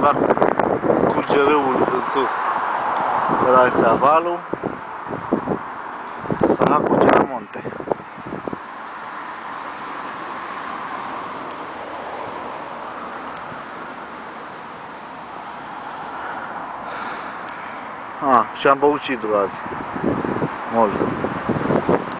la Cugerâul în sus. Pe la Savalul, pe la Cuceramonte. Ah, și am băut și azi. Mult.